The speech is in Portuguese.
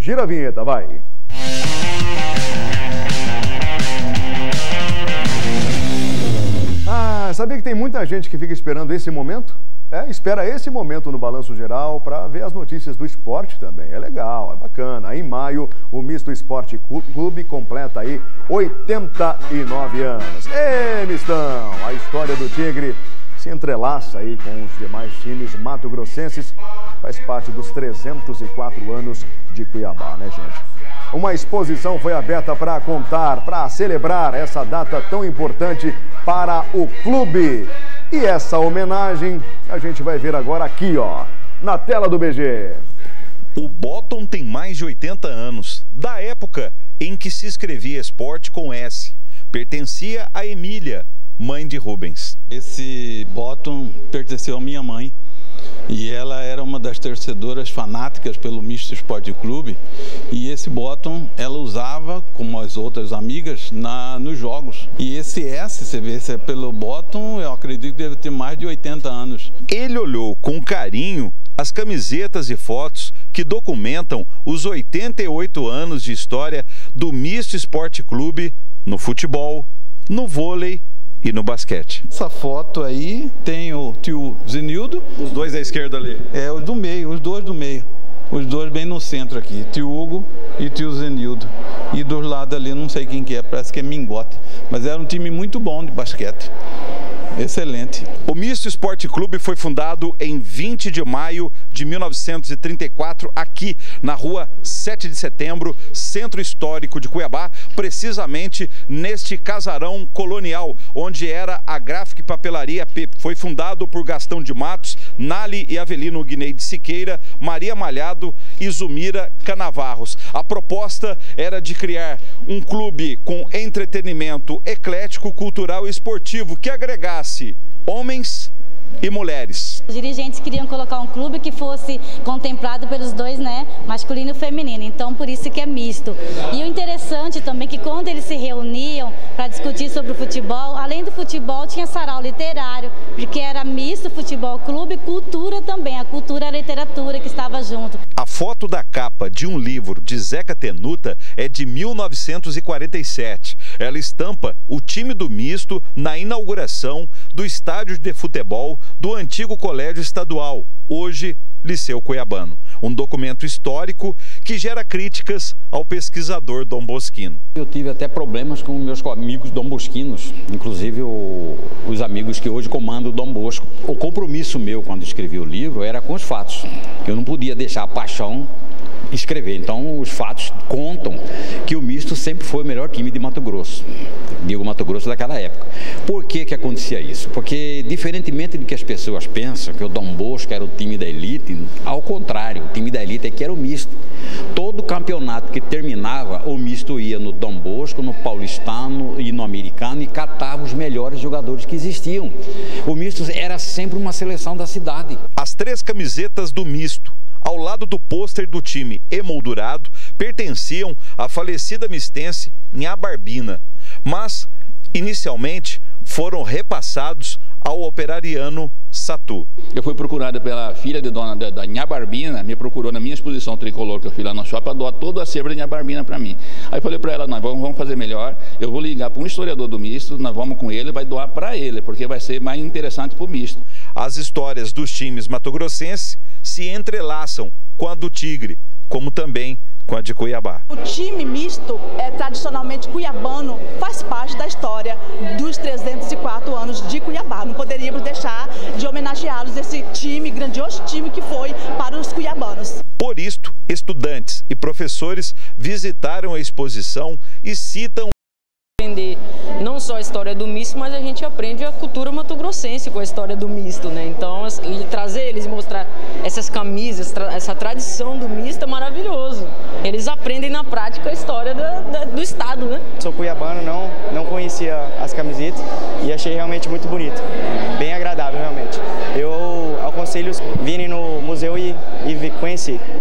Gira a vinheta, vai. Ah, sabia que tem muita gente que fica esperando esse momento? É, espera esse momento no Balanço Geral para ver as notícias do esporte também. É legal, é bacana. Em maio, o Misto Esporte Clube completa aí 89 anos. Ê, Mistão! A história do Tigre se entrelaça aí com os demais times mato-grossenses. Faz parte dos 304 anos de Cuiabá, né, gente? Uma exposição foi aberta para contar, para celebrar essa data tão importante para o clube. E essa homenagem a gente vai ver agora aqui, ó, na tela do BG. O Bottom tem mais de 80 anos, da época em que se escrevia esporte com S. Pertencia a Emília, mãe de Rubens. Esse bottom pertenceu à minha mãe e ela era uma das torcedoras fanáticas pelo Misto Esporte Clube e esse bottom ela usava, como as outras amigas, na, nos jogos. E esse S, você vê, esse é pelo bottom, eu acredito que deve ter mais de 80 anos. Ele olhou com carinho as camisetas e fotos que documentam os 88 anos de história do Misto Esporte Clube no futebol, no vôlei e no basquete. Essa foto aí tem o tio Zenildo. Os dois à esquerda ali. É, os do meio, os dois do meio. Os dois bem no centro aqui, tio Hugo e tio Zenildo. E dos lados ali, não sei quem que é, parece que é Mingote. Mas era um time muito bom de basquete. Excelente. O Misto Esporte Clube foi fundado em 20 de maio de 1934, aqui na rua 7 de setembro, centro histórico de Cuiabá, precisamente neste casarão colonial, onde era a gráfica e papelaria P. Foi fundado por Gastão de Matos, Nali e Avelino Guinei de Siqueira, Maria Malhado e Zumira Canavarros. A proposta era de criar um clube com entretenimento eclético, cultural e esportivo que agregasse homens e mulheres. Os dirigentes queriam colocar um clube que fosse contemplado pelos dois, né, masculino e feminino, então por isso que é misto. E o interessante também é que quando eles se reuniam para discutir sobre o futebol, além do futebol tinha sarau literário, porque era misto futebol clube, cultura também, a cultura e a literatura que estava junto. A foto da capa de um livro de Zeca Tenuta é de 1947. Ela estampa o time do misto na inauguração do estádio de futebol do antigo colégio estadual, hoje Liceu Cuiabano. Um documento histórico que gera críticas ao pesquisador Dom Bosquino. Eu tive até problemas com meus amigos Dom Bosquinos, inclusive o, os amigos que hoje comandam o Dom Bosco. O compromisso meu quando escrevi o livro era com os fatos. Eu não podia deixar a paixão escrever. Então, os fatos contam que o misto sempre foi o melhor time de Mato Grosso, digo Mato Grosso daquela época. Por que que acontecia isso? Porque, diferentemente do que as pessoas pensam, que o Dom Bosco era o time da elite, ao contrário, o time da elite é que era o misto. Todo campeonato que terminava, o misto ia no Dom Bosco, no Paulistano e no Americano e catava os melhores jogadores que existiam. O misto era sempre uma seleção da cidade. As três camisetas do misto ao lado do pôster do time emoldurado, pertenciam à falecida mistense Barbina, mas inicialmente foram repassados ao operariano Satu. Eu fui procurada pela filha de dona da, da Barbina, me procurou na minha exposição tricolor que eu fiz lá no shopping para doar todo o acervo da Barbina para mim. Aí eu falei para ela, nós vamos, vamos fazer melhor, eu vou ligar para um historiador do misto, nós vamos com ele, vai doar para ele, porque vai ser mais interessante para o misto. As histórias dos times matogrossenses se entrelaçam com a do Tigre, como também com a de Cuiabá. O time misto, é tradicionalmente cuiabano, faz parte da história dos 304 anos de Cuiabá. Não poderíamos deixar de homenageá-los, esse time, grandioso time que foi para os cuiabanos. Por isto, estudantes e professores visitaram a exposição e citam do misto, mas a gente aprende a cultura mato-grossense com a história do misto, né? Então, trazer eles e mostrar essas camisas, essa tradição do misto é maravilhoso. Eles aprendem na prática a história do estado, né? Sou cuiabano, não, não conhecia as camisetas e achei realmente muito bonito, bem agradável realmente. Eu aconselho virem no museu e, e conhecer.